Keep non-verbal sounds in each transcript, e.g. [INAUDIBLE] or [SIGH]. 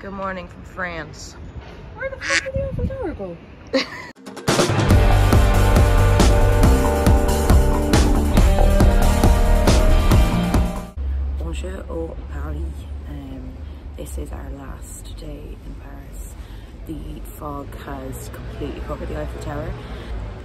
Good morning from France. Where the fuck did the Eiffel Tower go? Bonjour au Paris. Um, this is our last day in Paris. The fog has completely covered the Eiffel Tower.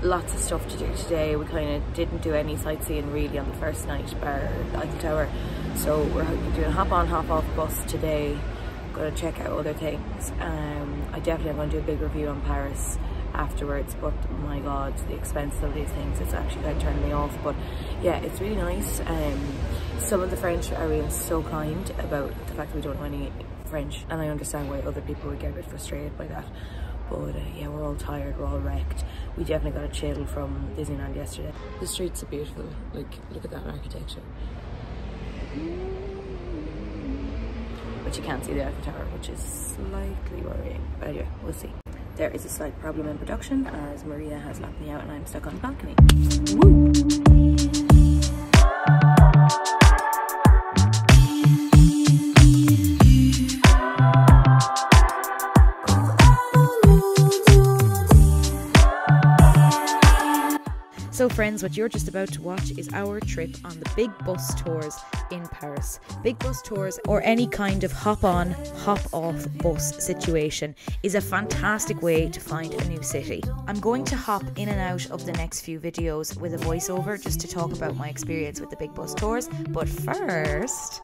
Lots of stuff to do today. We kind of didn't do any sightseeing really on the first night bar the Eiffel Tower. So we're doing a hop on, hop off bus today. Going to check out other things. Um, I definitely am going to do a big review on Paris afterwards but my god the expense of these things it's actually going to turn me off but yeah it's really nice. Um some of the french are being so kind about the fact that we don't know any french and i understand why other people would get a bit frustrated by that but uh, yeah we're all tired we're all wrecked. We definitely got a chill from disneyland yesterday. The streets are beautiful like look at that architecture but you can't see the Eiffel Tower, which is slightly worrying. But anyway, we'll see. There is a slight problem in production as Maria has locked me out and I'm stuck on the balcony. Woo! So, friends, what you're just about to watch is our trip on the big bus tours in Paris. Big bus tours, or any kind of hop on, hop off bus situation, is a fantastic way to find a new city. I'm going to hop in and out of the next few videos with a voiceover just to talk about my experience with the big bus tours. But first.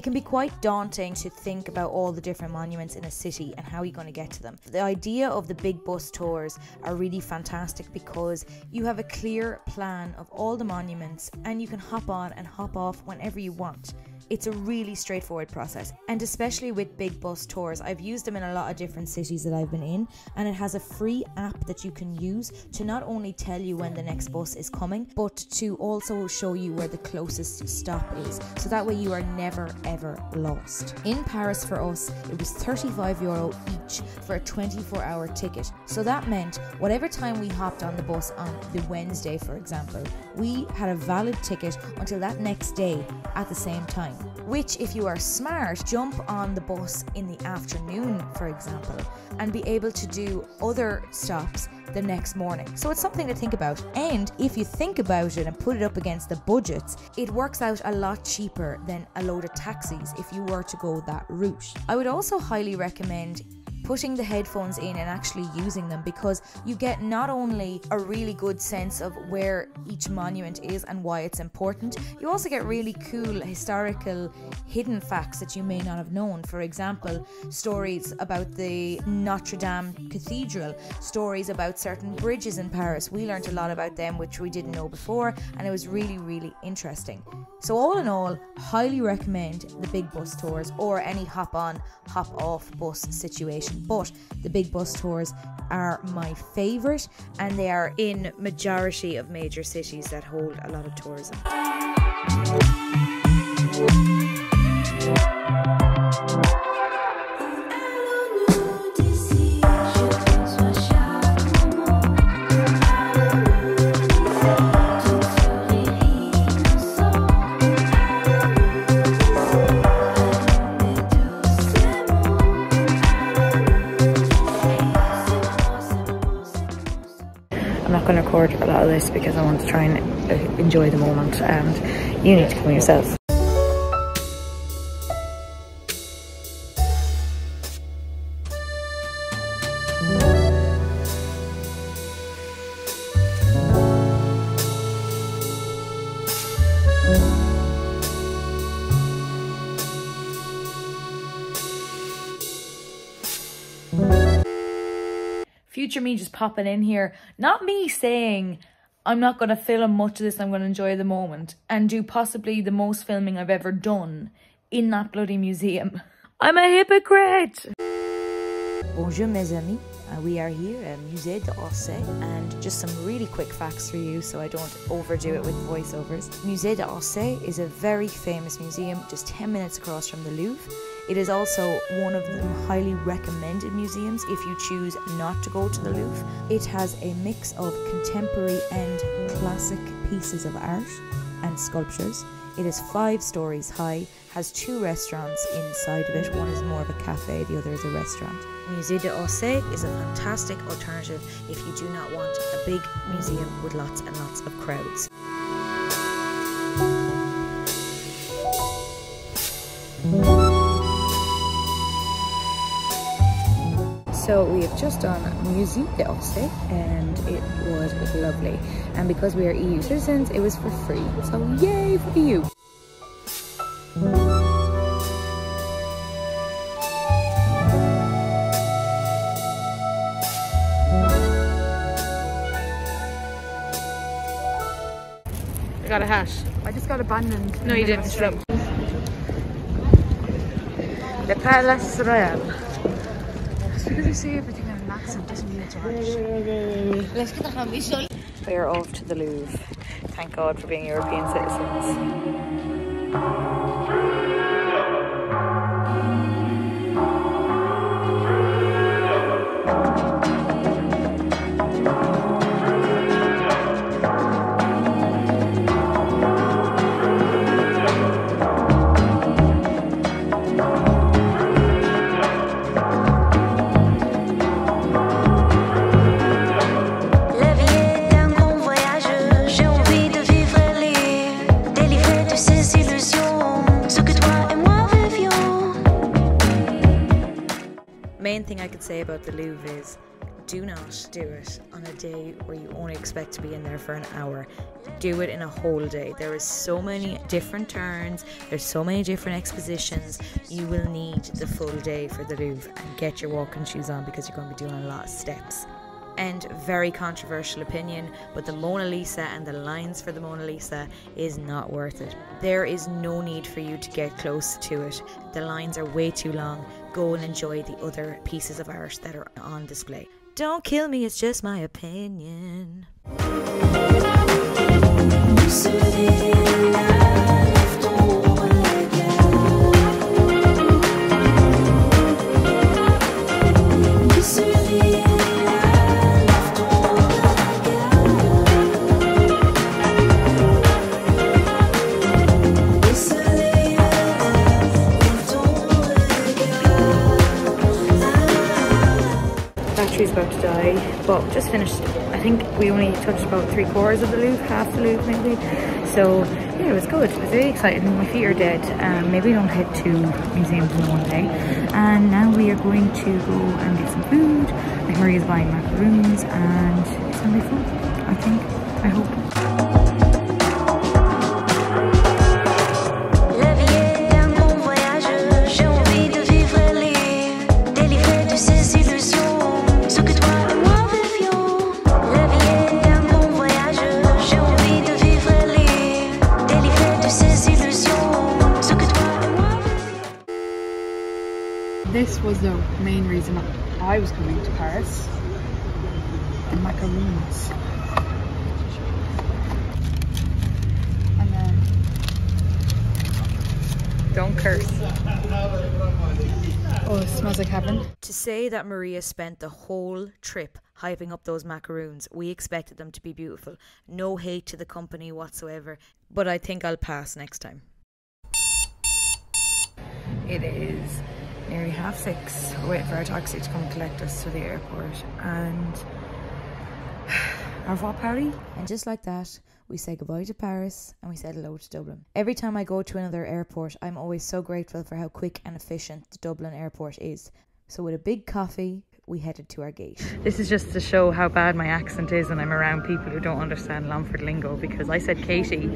It can be quite daunting to think about all the different monuments in a city and how you're going to get to them. The idea of the big bus tours are really fantastic because you have a clear plan of all the monuments and you can hop on and hop off whenever you want. It's a really straightforward process, and especially with big bus tours, I've used them in a lot of different cities that I've been in, and it has a free app that you can use to not only tell you when the next bus is coming, but to also show you where the closest stop is, so that way you are never ever lost. In Paris for us, it was 35 euro each for a 24 hour ticket, so that meant whatever time we hopped on the bus on the Wednesday, for example, we had a valid ticket until that next day at the same time which, if you are smart, jump on the bus in the afternoon, for example, and be able to do other stops the next morning. So it's something to think about. And if you think about it and put it up against the budgets, it works out a lot cheaper than a load of taxis if you were to go that route. I would also highly recommend putting the headphones in and actually using them because you get not only a really good sense of where each monument is and why it's important, you also get really cool historical hidden facts that you may not have known. For example, stories about the Notre Dame Cathedral, stories about certain bridges in Paris. We learned a lot about them, which we didn't know before, and it was really, really interesting. So, all in all, highly recommend the big bus tours or any hop on, hop off bus situation but the big bus tours are my favorite and they are in majority of major cities that hold a lot of tourism. Not going to record a lot of this because I want to try and uh, enjoy the moment and you need to come yourself. Future me just popping in here, not me saying I'm not going to film much of this, I'm going to enjoy the moment and do possibly the most filming I've ever done in that bloody museum. [LAUGHS] I'm a hypocrite! Bonjour mes amis, uh, we are here at Musée d'Orsay and just some really quick facts for you so I don't overdo it with voiceovers. Musée d'Orsay is a very famous museum just 10 minutes across from the Louvre. It is also one of the highly recommended museums if you choose not to go to the Louvre. It has a mix of contemporary and classic pieces of art. and sculptures. It is five stories high, has two restaurants inside of it. One is more of a cafe, the other is a restaurant. Musée d'Orsay is a fantastic alternative if you do not want a big museum with lots and lots of crowds. So we have just done Musée d'Orsay and it was lovely. And because we are EU citizens, it was for free. So yay for the EU! I got a hash. I just got abandoned. No, you didn't. Le Palace Royal. Just because you say everything in an accent doesn't mean it's Irish. We are off to the Louvre. Thank God for being European citizens. Say about the Louvre is do not do it on a day where you only expect to be in there for an hour. Do it in a whole day. There is so many different turns, there's so many different expositions. You will need the full day for the Louvre and get your walking shoes on because you're going to be doing a lot of steps. And very controversial opinion, but the Mona Lisa and the lines for the Mona Lisa is not worth it. There is no need for you to get close to it. The lines are way too long. Go and enjoy the other pieces of art that are on display. Don't kill me, it's just my opinion. Die, but just finished. I think we only touched about three quarters of the Louvre, half the Louvre maybe. So yeah, it was good. It was very exciting. My feet are dead. Um, maybe we don't head to museums in one day. And now we are going to go and get some food. Think Maria's buying macaroons, and it's gonna be fun. I think. I hope. Reason I was coming to Paris. The macaroons. And then Don't curse. oh, it smells like heaven. To say that Maria spent the whole trip hyping up those macaroons, we expected them to be beautiful. No hate to the company whatsoever, but I think I'll pass next time. It is nearly half six. We're waiting for our taxi to come collect us to the airport and [SIGHS] au revoir Paris. And just like that, we say goodbye to Paris and we said hello to Dublin. Every time I go to another airport, I'm always so grateful for how quick and efficient the Dublin airport is. So with a big coffee, we headed to our gate. This is just to show how bad my accent is when I'm around people who don't understand Longford lingo because I said Katie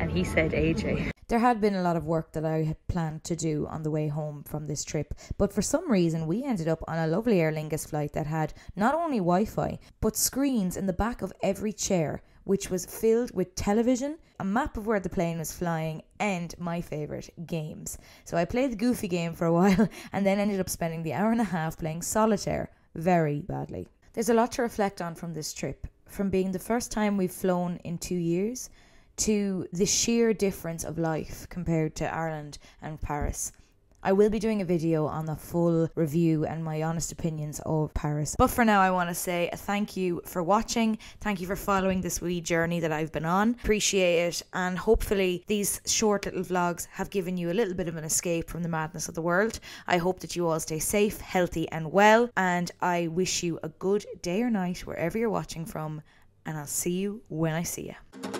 and he said AJ. There had been a lot of work that I had planned to do on the way home from this trip, but for some reason we ended up on a lovely Aer Lingus flight that had not only Wi Fi, but screens in the back of every chair, which was filled with television, a map of where the plane was flying, and my favourite, games. So I played the goofy game for a [LAUGHS] while and then ended up spending the hour and a half playing solitaire very badly. There's a lot to reflect on from this trip, from being the first time we've flown in two years to the sheer difference of life compared to Ireland and Paris. I will be doing a video on the full review and my honest opinions of Paris. But for now, I want to say thank you for watching. Thank you for following this wee journey that I've been on. Appreciate it. And hopefully, these short little vlogs have given you a little bit of an escape from the madness of the world. I hope that you all stay safe, healthy, and well. And I wish you a good day or night wherever you're watching from. And I'll see you when I see you.